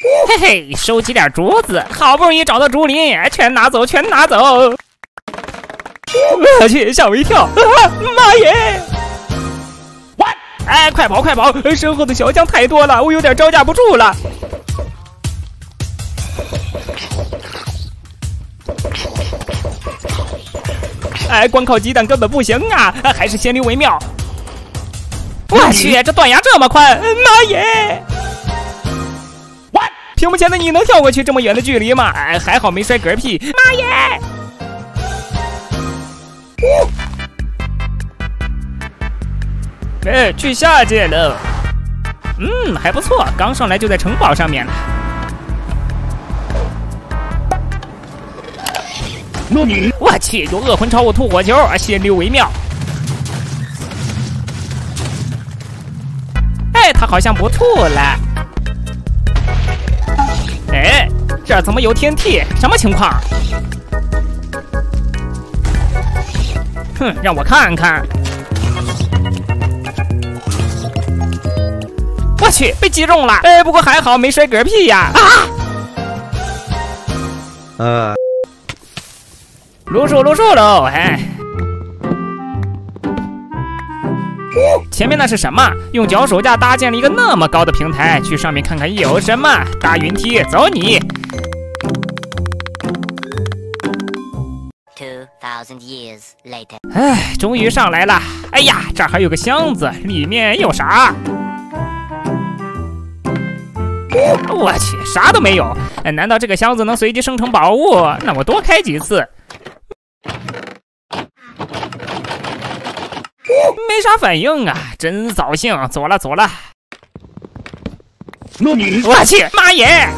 嘿嘿，收集点竹子，好不容易找到竹林，全拿走，全拿走！我去，吓我一跳！啊，妈耶！哎，快跑快跑！身后的小强太多了，我有点招架不住了。哎，光靠鸡蛋根本不行啊，还是先溜为妙。我去，这断崖这么宽，妈耶！屏幕前的你能跳过去这么远的距离吗？哎，还好没摔嗝屁。妈耶！哎，去下界了。嗯，还不错，刚上来就在城堡上面了。那你，我去，有恶魂朝我吐火球，啊先溜为妙。哎，他好像不吐了。这怎么有天梯？什么情况？哼，让我看看。我去，被击中了！哎，不过还好没摔嗝屁呀！啊！呃，撸树撸树喽！哎，前面那是什么？用脚手架搭建了一个那么高的平台，去上面看看有什么？搭云梯，走你！Two thousand years later，哎，终于上来了！哎呀，这儿还有个箱子，里面有啥？我去，啥都没有。难道这个箱子能随机生成宝物？那我多开几次。没啥反应啊，真扫兴。走了走了。那你，我去，妈耶！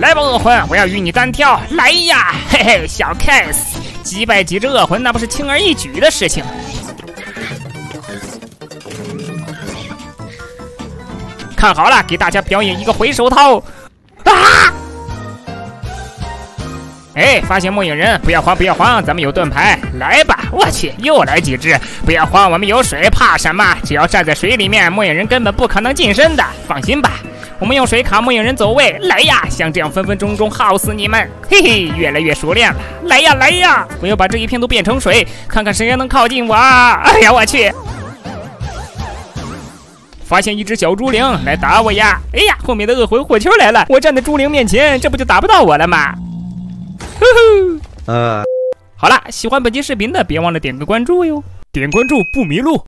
来吧，恶魂，我要与你单挑。来呀，嘿嘿，小 case，击败几只恶魂那不是轻而易举的事情。看好了，给大家表演一个回手掏！啊！哎，发现末影人，不要慌，不要慌，咱们有盾牌，来吧！我去，又来几只！不要慌，我们有水，怕什么？只要站在水里面，末影人根本不可能近身的，放心吧。我们用水卡末影人走位，来呀！像这样分分钟钟耗死你们！嘿嘿，越来越熟练了，来呀来呀！我要把这一片都变成水，看看谁还能靠近我！哎呀，我去！发现一只小猪灵来打我呀！哎呀，后面的恶魂火球来了，我站在猪灵面前，这不就打不到我了吗？呃，好了，喜欢本期视频的别忘了点个关注哟，点关注不迷路。